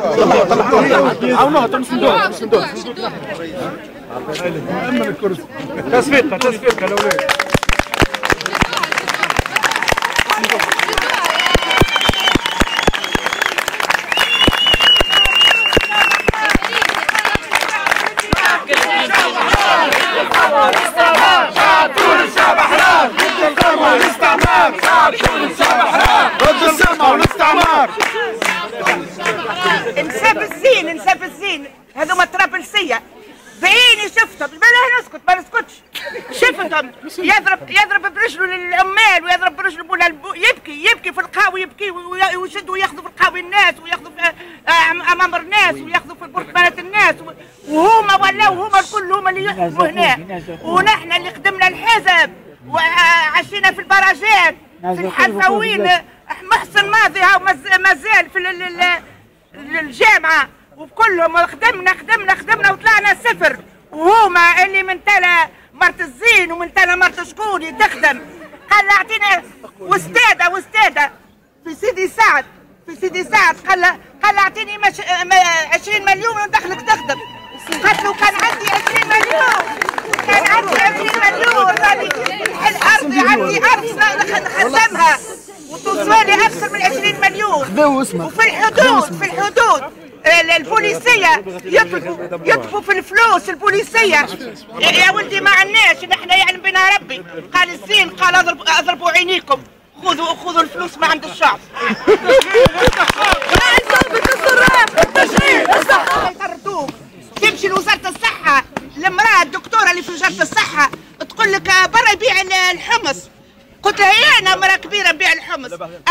عاونوها تم صندوق صندوق تصفيقه تصفيقه الاولاد انساب الزين انساب الزين. هذوما طرابلسية بعيني شفتهم. بلا نسكت ما نسكتش. شفتهم. يضرب يضرب برجله للعمال ويضرب برجله بولا يبكي يبكي في القهوة يبكي وي- ويشدوا وياخذوا في القهوة الناس وياخذوا في آه، أمام الناس وياخذوا في برطمانات الناس وهما ولاو هما الكل هما اللي يحكموا هنا. ونحن اللي قدمنا الحزب وعشينا في البراجات في الحفاوين. محسن ماضي هاو ماز- مازال في للجامعة وكلهم خدمنا خدمنا خدمنا وطلعنا صفر. وهما اللي من تلا مرت الزين ومن تلا مرت شكوني تخدم قال اعطينا واستاذة واستاذة في سيدي سعد في سيدي سعد قال قال أعطيني مش... ما- 20 مليون وندخلك تخدم. قالت له كان عندي 20 مليون. كان عندي 20 مليون. راني الأرض عندي أرض نخدمها وتوصلي أكثر من 20 مليون وفي الحدود في الحدود. ال- البوليسية يطلبوا يطلبوا في الفلوس البوليسية. يا ولدي ما عندناش نحن يعلم بنا ربي. قال الزين قال اضرب اضربوا عينيكم. خذوا خذوا الفلوس ما عند الشعب. يطردوك. تمشي لوزارة الصحة. المرأة الدكتورة اللي في وزارة الصحة تقول لك برا يبيع ال- الحمص. قلت لها إيه أنا مرة كبيرة نبيع الحمص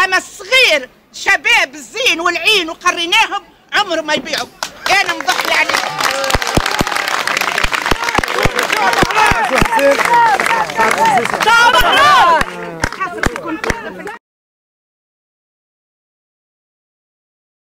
أما الصغير شباب الزين والعين وقريناهم عمره ما يبيعوا. أنا مضحي عليهم